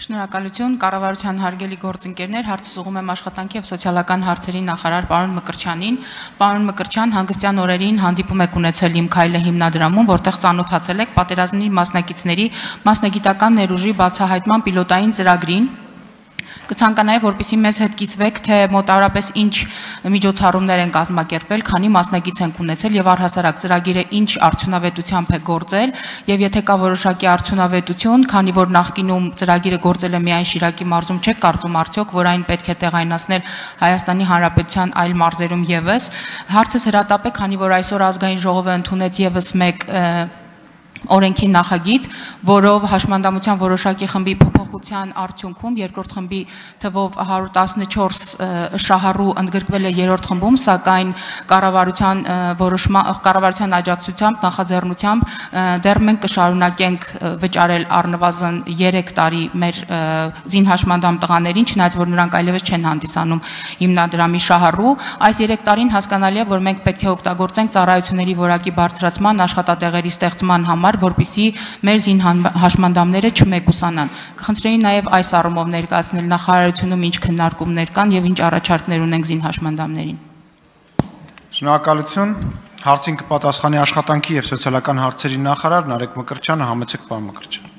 Շնորհակալություն կառավարության հարգելի գործընկերներ, հարցս ուղղում եմ աշխատանքի եւ սոցիալական հարցերի նախարար պարոն Մկրչյանին։ Պարոն Մկրչյան, հանգստյան օրերին հանդիպում եք ունեցել Իմ քայլը հիմնադրամում, որտեղ ծանոթացել եք պատերազմի մասնակիցների մասնագիտական ներուժի բացահայտման պիլոտային ծրագրին, Կցանկանայի, որպեսի մեզ հետ կիսվեք, թե մոտավորապես ինչ միջոցառումներ են կազմակերպել, քանի մասնագիծ են ունեցել եւ առհասարակ ծրագիրը ինչ արդյունավետությամբ է գործել եւ եթե կա որոշակի արդյունավետություն, քանի որ նախկինում ծրագիրը գործել է միայն Շիրակի մարզում, չեք կարծում արդյոք, որ այն պետք է տեղայնացնել Հայաստանի Հանրապետության այլ մարզերում եւս։ Հարցս հրատապ է, քանի որ այսօր ազգային ժողովը ընդունեց եւս մեկ օրենքի նախագիծ, որով հաշմանդամության որոշակի խմբի փոփոխության արդյունքում երկրորդ խմբի թվով 114 շահառու ընդգրկվել է երրորդ խմբում, սակայն կառավարության որոշման կառավարության աջակցությամբ նախաձեռնությամբ դեռ մենք կշարունակենք վճարել առնվազն 3 տարի մեր զին հաշմանդամ տղաներին, չնայած որ նրանք այլևս չեն հանդիսանում հիմնադրամի շահառու, այս 3 տարին հասկանալի է, որ մենք պետք է օգտագործենք ծառայությունների որակի բարձրացման, աշխատատեղերի ստեղծման համար որպիսի մեր զին հաշմանդամները չմեկուսանան։ Կխնդրեի նաև այս առումով ներկայացնել նախարարությունում ինչ քննարկումներ կան եւ ինչ առաջարկներ ունենք զին հաշմանդամներին։ Շնորհակալություն։ Հարցին կպատասխանի աշխատանքի եւ սոցիալական հարցերի նախարար Նարեկ Մկրչյանը, համեցեք պարոն Մկրչյան։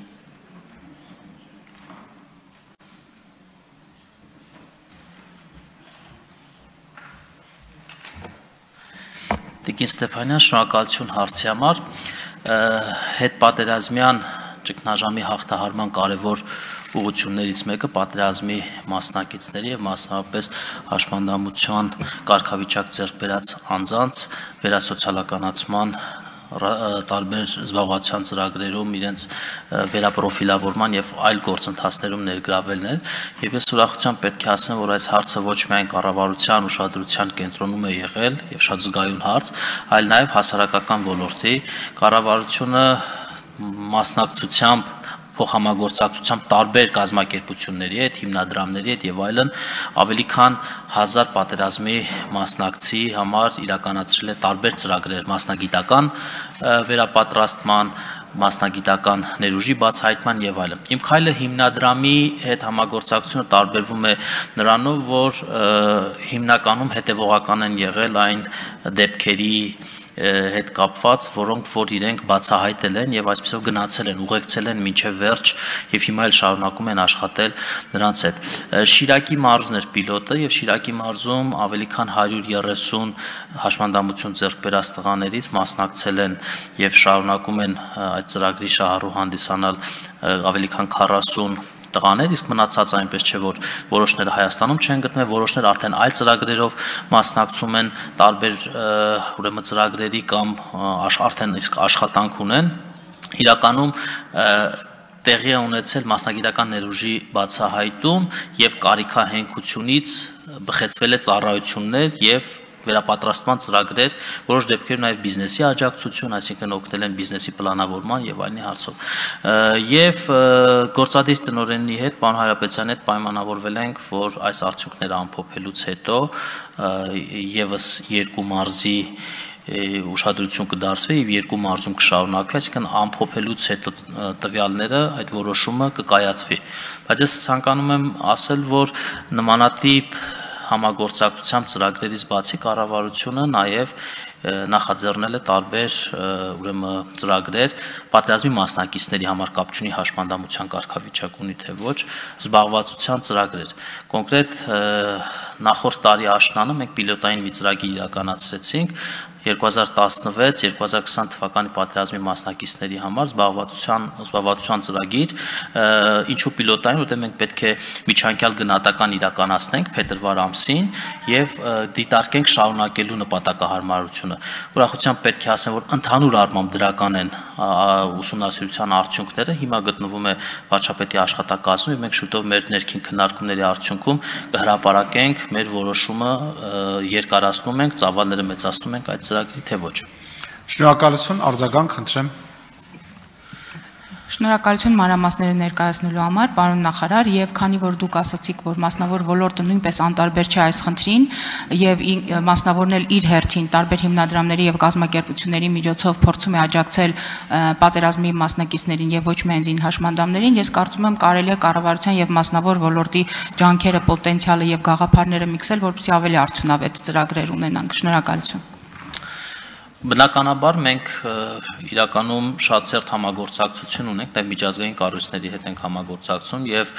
Տիկին Ստեփանյան, շնորհակալություն հարցի համար հետ պատերազմյան ճգնաժամի հաղթահարման կարևոր ուղություններից մեկը պատերազմի մասնակիցների եւ մասնավորապես հաշմանդամության կարգավիճակ ձեռք բերած անձանց վերասոցիալականացման տարբեր զբաղվածության ծրագրերում իրենց վերապրոֆիլավորման եւ այլ գործընթացներում ներգրավելն էր եւ ես ուրախությամբ պետք է ասեմ որ այս հարցը ոչ միայն կառավարության ուշադրության կենտրոնում է եղել եւ շատ զգայուն հարց այլ նաեւ հասարակական ոլորտի կառավարությունը մասնակցությամբ փոխհամագործակցությամբ տարբեր կազմակերպությունների հետ, հիմնադրամների հետ եւ այլն ավելի քան 1000 պատերազմի մասնակցի համար իրականացրել է տարբեր ծրագրեր. մասնագիտական վերապատրաստման մասնագիտական ներուժի բացահայտման եւ այլն։ Իմ քայլը հիմնադրամի հետ համագործակցությունը տարբերվում է նրանով, որ հիմնականում հետևողական են եղել այն դեպքերի հետ կապված, որոնք որ իրենք բացահայտել են եւ այսպեսով գնացել են, ուղեկցել են մինչեւ վերջ եւ հիմա էլ շարունակում են աշխատել նրանց հետ։ Շիրակի մարզն էր պիլոտը եւ Շիրակի մարզում ավելի քան 130 հաշմանդամություն ձեռք բերած տղաներից մասնակցել են եւ շարունակում են այդ ծրագրի շահառու հանդիսանալ ավելի քան 40 տղաներ, իսկ մնացած այնպես չէ, որ որոշները Հայաստանում չեն գտնվել, որոշները արդեն այլ ծրագրերով մասնակցում են տարբեր ուրեմն ծրագրերի կամ արդեն իսկ աշխատանք ունեն։ Իրականում տեղի է ունեցել մասնագիտական ներուժի բացահայտում եւ կարիքահենքությունից բխեցվել է ծառայություններ եւ վերապատրաստման ծրագրեր, որոշ դեպքերում նաև բիզնեսի աջակցություն, այսինքն օգնել են բիզնեսի պլանավորման եւ այլնի հարցով։ Եվ գործադիր տնօրենի հետ, պարոն Հարապետյանի հետ պայմանավորվել ենք, որ այս արդյունքները ամփոփելուց հետո եւս երկու մարզի ուշադրություն կդարձվի եւ երկու մարզում կշարունակվի, այսինքն ամփոփելուց հետո տվյալները այդ որոշումը կկայացվի։ Բայց ես ցանկանում եմ ասել, որ նմանատիպ համագործակցությամբ ծրագրերից բացի կառավարությունը նաև նախաձեռնել է տարբեր ուրեմն ծրագրեր պատերազմի մասնակիցների համար կապ չունի հաշմանդամության կարգավիճակ ունի թե ոչ զբաղվածության ծրագրեր կոնկրետ նախորդ տարի աշնանը մենք պիլոտային մի ծրագիր իրականացրեցինք 2016-2020 թվականի պատերազմի մասնակիցների համար զբաղվածության զբաղվածության ծրագիր, ինչու պիլոտային, որտեղ մենք պետք է միջանկյալ գնահատական իրականացնենք փետրվար ամսին եւ դիտարկենք շարունակելու նպատակահարմարությունը։ Ուրախությամբ պետք է ասեմ, որ ընդհանուր առմամբ դրական են ուսումնասիրության արդյունքները, հիմա գտնվում է վարչապետի աշխատակազմում եւ մենք շուտով մեր ներքին քննարկումների արդյունքում կհրապարակենք մեր որոշումը երկարացնում ենք, ծավալները մեծացնում ենք այդ ծրագրի, թե ոչ։ Շնորհակալություն, արձագանք խնդրեմ։ Շնորհակալություն մանրամասները ներկայացնելու համար, պարոն նախարար, եւ քանի որ դուք ասացիք, որ մասնավոր ոլորտը նույնպես անտարբեր չէ այս խնդրին եւ մասնավորն էլ իր հերթին տարբեր հիմնադրամների եւ կազմակերպությունների միջոցով փորձում է աջակցել պատերազմի մասնակիցներին եւ ոչ միայն զին հաշմանդամներին, ես կարծում եմ կարելի է կառավարության եւ մասնավոր ոլորտի ջանքերը, պոտենցիալը եւ գաղափարները միքսել, որպեսզի ավելի արդյունավետ ծրագրեր ունենանք։ Շնորհակալություն։ Բնականաբար մենք իրականում շատ ծերտ համագործակցություն ունենք, նաև միջազգային կառույցների հետ ենք համագործակցում եւ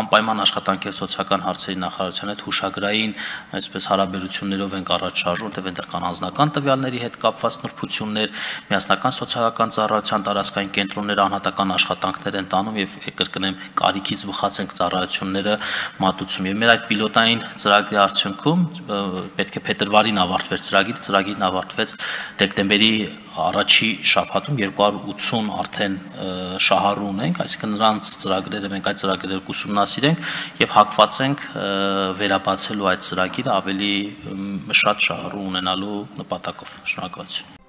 անպայման աշխատանքի սոցիալական հարցերի նախարարության հետ հուշագրային այսպես հարաբերություններով ենք առաջ շարժում, որտեղ այնտեղ կան անձնական տվյալների հետ կապված նրբություններ, միասնական սոցիալական ծառայության տարածքային կենտրոնները անհատական աշխատանքներ են տանում եւ կրկնեմ կարիքից բխած ենք ծառայությունները մատուցում եւ մեր այդ պիլոտային ծրագրի արդյունքում պետք է փետրվարին ավարտվեր ծրագիրը, ծրագիրն ավարտվեց դեկտեմբերի առաջի շաբաթում 280 արդեն շահառու ունենք, այսինքն նրանց ծրագրերը մենք այդ ծրագրերը կուսումնասիրենք եւ հակված ենք վերաբացելու այդ ծրագիրը ավելի շատ շահառու ունենալու նպատակով։ Շնորհակալություն։